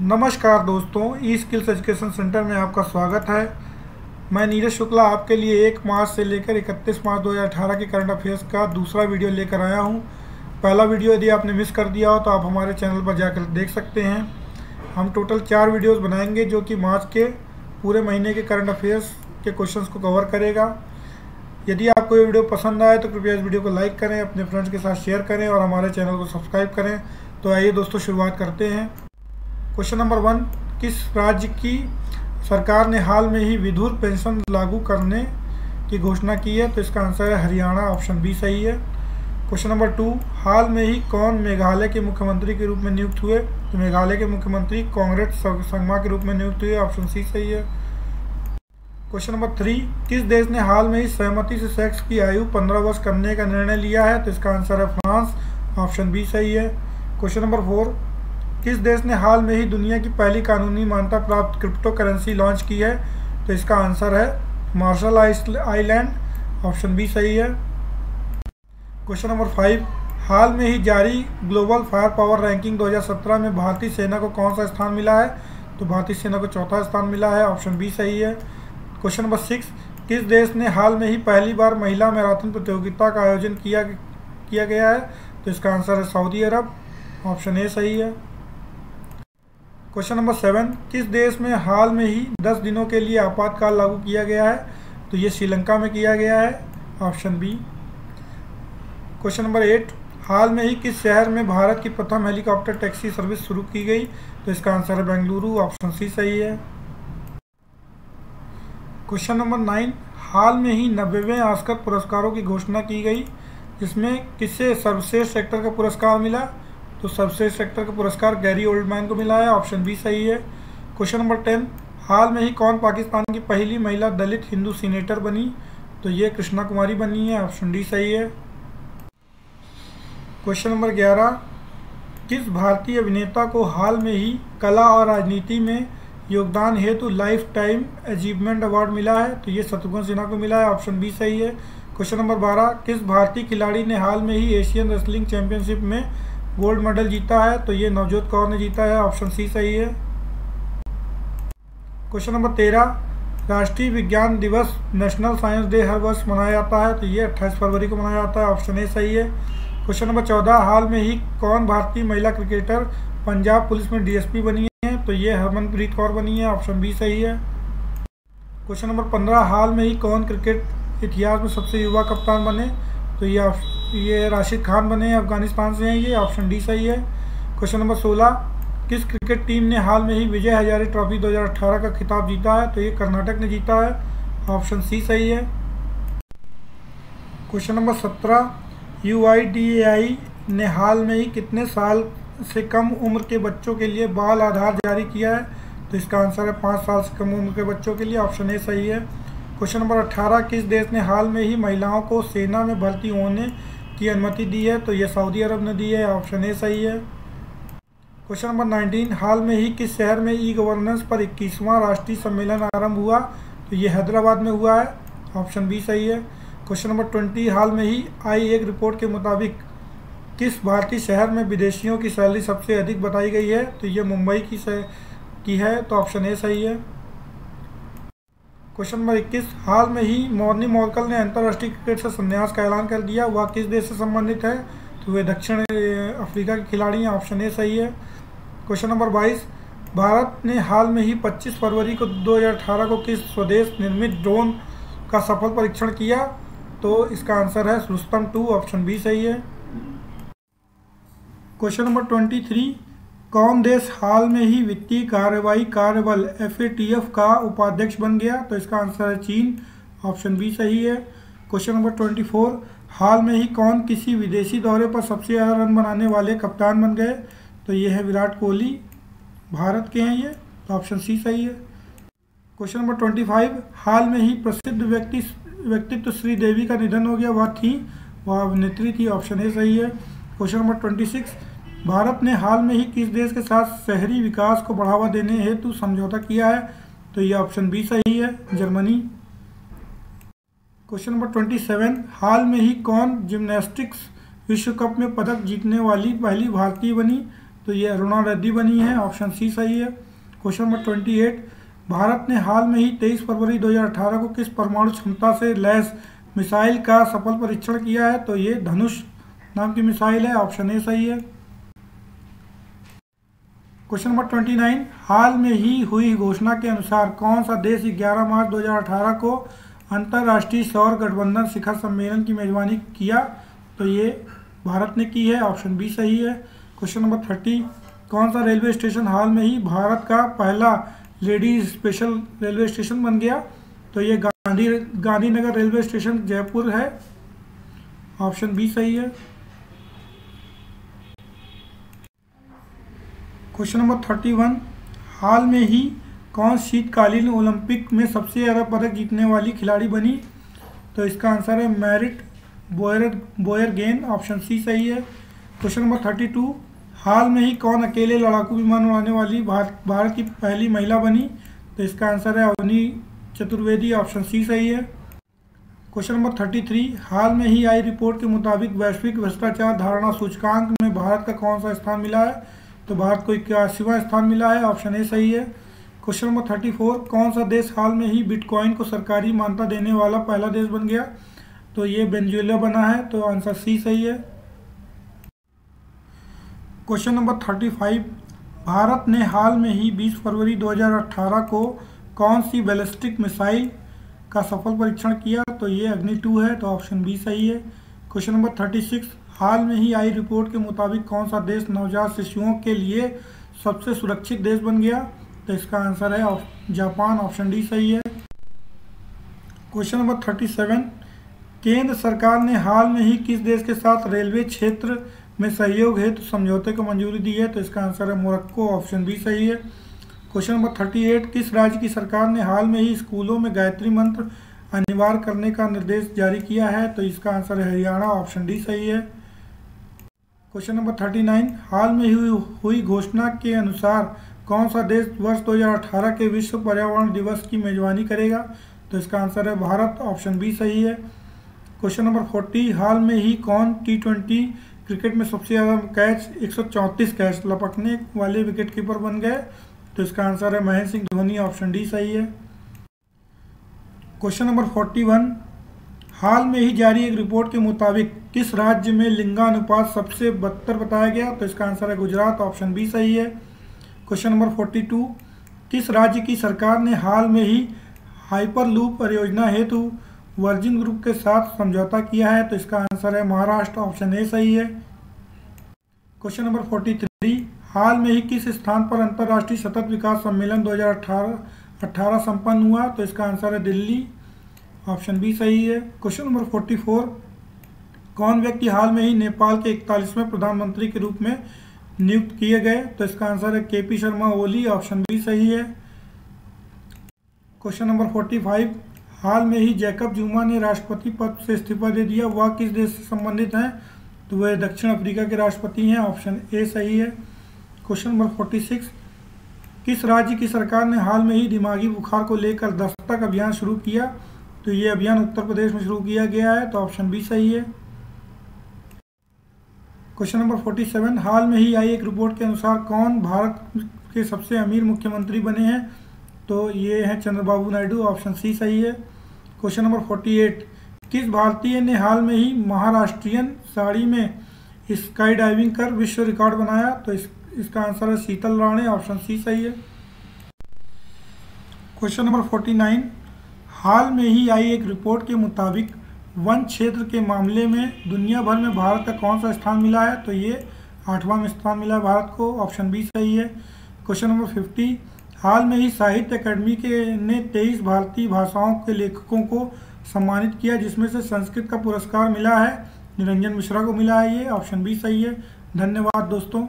नमस्कार दोस्तों ई skills education centre में आपका स्वागत है। मैं नीरज शुक्ला आपके लिए एक मार्च से लेकर इकतीस मार्च 2018 के करंट अफेयर्स का दूसरा वीडियो लेकर आया हूँ। पहला वीडियो यदि आपने मिस कर दिया हो तो आप हमारे चैनल पर जाकर देख सकते हैं। हम टोटल चार वीडियोस बनाएँगे, जो कि मार्च के पूरे महीने के करंट अफेयर्स के क्वेश्चन को कवर करेगा। यदि आपको ये वीडियो पसंद आए तो कृपया इस वीडियो को लाइक करें, अपने फ्रेंड्स के साथ शेयर करें और हमारे चैनल को सब्सक्राइब करें। तो आइए दोस्तों, शुरुआत करते हैं। क्वेश्चन नंबर वन किस राज्य की सरकार ने हाल में ही विधुर पेंशन लागू करने की घोषणा की है? तो इसका आंसर है हरियाणा ऑप्शन बी सही है। क्वेश्चन नंबर टू हाल में ही कौन मेघालय के मुख्यमंत्री के रूप में नियुक्त हुए? तो मेघालय के मुख्यमंत्री कांग्रेस संगमा के रूप में नियुक्त हुए ऑप्शन सी सही है। क्वेश्चन नंबर थ्री किस देश ने हाल में ही सहमति से सेक्स की आयु पंद्रह वर्ष करने का निर्णय लिया है? तो इसका आंसर है फ्रांस ऑप्शन बी सही है। क्वेश्चन नंबर फोर किस देश ने हाल में ही दुनिया की पहली कानूनी मान्यता प्राप्त क्रिप्टो करेंसी लॉन्च की है? तो इसका आंसर है मार्शल आइलैंड ऑप्शन बी सही है। क्वेश्चन नंबर फाइव हाल में ही जारी ग्लोबल फायर पावर रैंकिंग 2017 में भारतीय सेना को कौन सा स्थान मिला है? तो भारतीय सेना को चौथा स्थान मिला है। ऑप्शन बी सही है। क्वेश्चन नंबर सिक्स किस देश ने हाल में ही पहली बार महिला मैराथन प्रतियोगिता का आयोजन किया किया गया है? तो इसका आंसर है सऊदी अरब ऑप्शन ए सही है। क्वेश्चन नंबर सेवन किस देश में हाल में ही 10 दिनों के लिए आपातकाल लागू किया गया है? तो ये श्रीलंका में किया गया है। Option B question number eight हाल में ही किस शहर में भारत की प्रथम हेलीकॉप्टर टैक्सी सर्विस शुरू की गई? तो इसका आंसर है बेंगलुरु। ऑप्शन सी सही है। क्वेश्चन नंबर नाइन हाल में ही नब्बेवें आस्कर पुरस्कारों की घोषणा की गई, जिसमें किससे सर्वश्रेष्ठ सेक्टर का पुरस्कार मिला? तो सर्वश्रेष्ठ सेक्टर का पुरस्कार गैरी ओल्डमैन को मिला है। ऑप्शन बी सही है। क्वेश्चन नंबर टेन हाल में ही कौन पाकिस्तान की पहली महिला दलित हिंदू सीनेटर बनी? तो ये कृष्णा कुमारी बनी है। ऑप्शन डी सही है। क्वेश्चन नंबर ग्यारह, किस भारतीय अभिनेता को हाल में ही कला और राजनीति में योगदान हेतु लाइफ टाइम अचीवमेंट अवार्ड मिला है? तो ये शत्रुघ्न सिन्हा को मिला है। ऑप्शन बी सही है। क्वेश्चन नंबर बारह, किस भारतीय खिलाड़ी ने हाल में ही एशियन रेसलिंग चैंपियनशिप में गोल्ड मेडल जीता है तो ये नवजोत कौर ने जीता है, ऑप्शन सी सही है। क्वेश्चन नंबर तेरह, राष्ट्रीय विज्ञान दिवस, नेशनल साइंस डे हर वर्ष मनाया जाता है तो ये अट्ठाईस फरवरी को मनाया जाता है, ऑप्शन ए सही है। क्वेश्चन नंबर चौदह, हाल में ही कौन भारतीय महिला क्रिकेटर पंजाब पुलिस में डीएसपी बनी है तो ये हरमनप्रीत कौर बनी है, ऑप्शन बी सही है। क्वेश्चन नंबर पंद्रह, हाल में ही कौन क्रिकेट इतिहास में सबसे युवा कप्तान बने तो ये ये राशिद खान बने अफ़गानिस्तान से हैं ये, ऑप्शन डी सही है। क्वेश्चन नंबर सोलह, किस क्रिकेट टीम ने हाल में ही विजय हजारे ट्रॉफी 2018 का खिताब जीता है? तो ये कर्नाटक ने जीता है, ऑप्शन सी सही है। क्वेश्चन नंबर सत्रह, यू ने हाल में ही कितने साल से कम उम्र के बच्चों के लिए बाल आधार जारी किया है? तो इसका आंसर है पाँच साल से कम उम्र के बच्चों के लिए, ऑप्शन ए सही है। क्वेश्चन नंबर अट्ठारह किस देश ने हाल में ही महिलाओं को सेना में भर्ती होने की अनुमति दी है? तो ये सऊदी अरब ने दी है, ऑप्शन ए सही है। क्वेश्चन नंबर नाइनटीन, हाल में ही किस शहर में ई गवर्नेंस पर इक्कीसवां राष्ट्रीय सम्मेलन आरंभ हुआ? तो ये हैदराबाद में हुआ है, ऑप्शन बी सही है। क्वेश्चन नंबर ट्वेंटी, हाल में ही आई एक रिपोर्ट के मुताबिक किस भारतीय शहर में विदेशियों की सैलरी सबसे अधिक बताई गई है? तो ये मुंबई की की है तो ऑप्शन ए सही है। क्वेश्चन नंबर इक्कीस, हाल में ही मॉर्नी मॉर्कल ने अंतर्राष्ट्रीय क्रिकेट से संन्यास का ऐलान कर दिया। वह किस देश से संबंधित है? तो वे दक्षिण अफ्रीका के खिलाड़ी हैं। ऑप्शन ए सही है। क्वेश्चन नंबर बाईस, भारत ने हाल में ही 25 फरवरी को 2018 को किस स्वदेश निर्मित ड्रोन का सफल परीक्षण किया? तो इसका आंसर है रुस्तम टू। ऑप्शन बी सही है। क्वेश्चन नंबर ट्वेंटी थ्री कौन देश हाल में ही वित्तीय कार्यवाही कार्यबल एफएटीएफ का उपाध्यक्ष बन गया तो इसका आंसर है चीन। ऑप्शन बी सही है। क्वेश्चन नंबर ट्वेंटी फोर, हाल में ही कौन किसी विदेशी दौरे पर सबसे ज़्यादा रन बनाने वाले कप्तान बन गए? तो ये है विराट कोहली, भारत के हैं ये तो ऑप्शन सी सही है। क्वेश्चन नंबर ट्वेंटी फाइव, हाल में ही प्रसिद्ध व्यक्ति, व्यक्तित्व श्रीदेवी का निधन हो गया, वह थी, वह अभिनेत्री थी, ऑप्शन ए सही है। Question number twenty six Bharat ने हाल में ही किस देश के साथ शहरी विकास को बढ़ावा देने हेतु समझौता किया है? तो ये ऑप्शन बी सही है, Germany. Question number twenty seven, हाल में ही कौन जिम्नास्टिक्स विश्व कप में पदक जीतने वाली पहली भारतीय बनी? तो ये अरुणा रेड्डी बनी है, ऑप्शन सी सही है। Question number twenty eight, Bharat ने हाल में ही 23 फरवरी 2018 को किस परमाणु क्षमता से लैस मिसाइल का सफल परीक्षण किया है? तो ये धनुष नाम की मिसाइल है, ऑप्शन ए सही है। क्वेश्चन नंबर ट्वेंटी नाइन हाल में ही हुई घोषणा के अनुसार कौन सा देश 11 मार्च 2018 को अंतर्राष्ट्रीय सौर गठबंधन शिखर सम्मेलन की मेजबानी किया? तो ये भारत ने की है ऑप्शन बी सही है। क्वेश्चन नंबर थर्टी कौन सा रेलवे स्टेशन हाल में ही भारत का पहला लेडीज़ स्पेशल रेलवे स्टेशन बन गया? तो ये गांधी, गांधीनगर रेलवे स्टेशन जयपुर है। ऑप्शन बी सही है। क्वेश्चन नंबर थर्टी वन हाल में ही कौन शीतकालीन ओलंपिक में सबसे ज़्यादा पदक जीतने वाली खिलाड़ी बनी? तो इसका आंसर है मैरिट बोयर बोयर गेन ऑप्शन सी सही है। क्वेश्चन नंबर थर्टी टू हाल में ही कौन अकेले लड़ाकू विमान उड़ाने वाली भारत भारत की पहली महिला बनी? तो इसका आंसर है अवनी चतुर्वेदी ऑप्शन सी सही है। क्वेश्चन नंबर थर्टी थ्री हाल में ही आई रिपोर्ट के मुताबिक वैश्विक भ्रष्टाचार धारणा सूचकांक में भारत का कौन सा स्थान मिला है? तो भारत को इक्यासीवा स्थान मिला है? ऑप्शन ए सही है। क्वेश्चन नंबर थर्टी फोर कौन सा देश हाल में ही बिटकॉइन को सरकारी मान्यता देने वाला पहला देश बन गया? तो ये बेंजुएला बना है तो आंसर सी सही है। Question number thirty five Bharat ने हाल में ही 20 फरवरी 2018 को कौन सी बैलिस्टिक मिसाइल का सफल परीक्षण किया? तो ये अग्नि टू है तो ऑप्शन बी सही है। क्वेश्चन नंबर थर्टी सिक्स हाल में ही आई रिपोर्ट के मुताबिक कौन सा देश नवजात शिशुओं के लिए सबसे सुरक्षित देश बन गया? तो इसका आंसर है जापान, ऑप्शन डी सही है। क्वेश्चन नंबर थर्टी सेवन, केंद्र सरकार ने हाल में ही किस देश के साथ रेलवे क्षेत्र में सहयोग हेतु तो समझौते को मंजूरी दी है? तो इसका आंसर है मोरक्को, ऑप्शन बी सही है। क्वेश्चन नंबर थर्टी एट, किस राज्य की सरकार ने हाल में ही स्कूलों में गायत्री मंत्र अनिवार्य करने का निर्देश जारी किया है? तो इसका आंसर है हरियाणा, ऑप्शन डी सही है। क्वेश्चन नंबर थर्टी नाइन हाल में हुई हुई घोषणा के अनुसार कौन सा देश वर्ष 2018 के विश्व पर्यावरण दिवस की मेजबानी करेगा? तो इसका आंसर है भारत ऑप्शन बी सही है। क्वेश्चन नंबर फोर्टी हाल में ही कौन टी ट्वेंटी क्रिकेट में सबसे ज़्यादा कैच एक सौ चौंतीस कैच लपकने वाले विकेट कीपर बन गए? तो इसका आंसर है महेंद्र सिंह धोनी ऑप्शन डी सही है। क्वेश्चन नंबर फोर्टी वन हाल में ही जारी एक रिपोर्ट के मुताबिक किस राज्य में लिंगानुपात सबसे बदतर बताया गया तो इसका आंसर है गुजरात, ऑप्शन बी सही है। क्वेश्चन नंबर फोर्टी टू, किस राज्य की सरकार ने हाल में ही हाइपर लूप परियोजना हेतु वर्जिन ग्रुप के साथ समझौता किया है तो इसका आंसर है महाराष्ट्र, ऑप्शन ए सही है। क्वेश्चन नंबर फोर्टी थ्री, हाल में ही किस स्थान पर अंतर्राष्ट्रीय सतत विकास सम्मेलन 2018 18 संपन्न हुआ तो इसका आंसर है दिल्ली। ऑप्शन बी सही है। क्वेश्चन नंबर फोर्टी फोर, कौन व्यक्ति हाल में ही नेपाल के इकतालीसवें प्रधानमंत्री के रूप में नियुक्त किए गए? तो इसका आंसर है K P Sharma Oli, option B सही है। क्वेश्चन नंबर फोर्टी फाइव, हाल में ही जैकब जुमा ने राष्ट्रपति पद से इस्तीफा दे दिया, वह किस देश से संबंधित हैं? तो वह दक्षिण अफ्रीका के राष्ट्रपति हैं, ऑप्शन ए सही है। क्वेश्चन नंबर फोर्टी सिक्स, किस राज्य की सरकार ने हाल में ही दिमागी बुखार को लेकर दस्तक अभियान शुरू किया? तो ये अभियान उत्तर प्रदेश में शुरू किया गया है तो ऑप्शन बी सही है। क्वेश्चन नंबर फोर्टी सेवन हाल में ही आई एक रिपोर्ट के अनुसार कौन भारत के सबसे अमीर मुख्यमंत्री बने हैं? तो ये हैं चंद्रबाबू नायडू ऑप्शन सी सही है। क्वेश्चन नंबर फोर्टी एट किस भारतीय ने हाल में ही महाराष्ट्रियन साड़ी में स्काई डाइविंग कर विश्व रिकॉर्ड बनाया? तो इस, इसका आंसर है शीतल राणे ऑप्शन सी सही है। क्वेश्चन नंबर फोर्टी नाइन हाल में ही आई एक रिपोर्ट के मुताबिक वन क्षेत्र के मामले में दुनिया भर में भारत का कौन सा स्थान मिला है? तो ये आठवां स्थान मिला है भारत को, ऑप्शन बी सही है। क्वेश्चन नंबर फिफ्टी, हाल में ही साहित्य अकेडमी के ने तेईस भारतीय भाषाओं के लेखकों को सम्मानित किया, जिसमें से संस्कृत का पुरस्कार मिला है। निरंजन मिश्रा को मिला है ये, ऑप्शन बी सही है। धन्यवाद दोस्तों।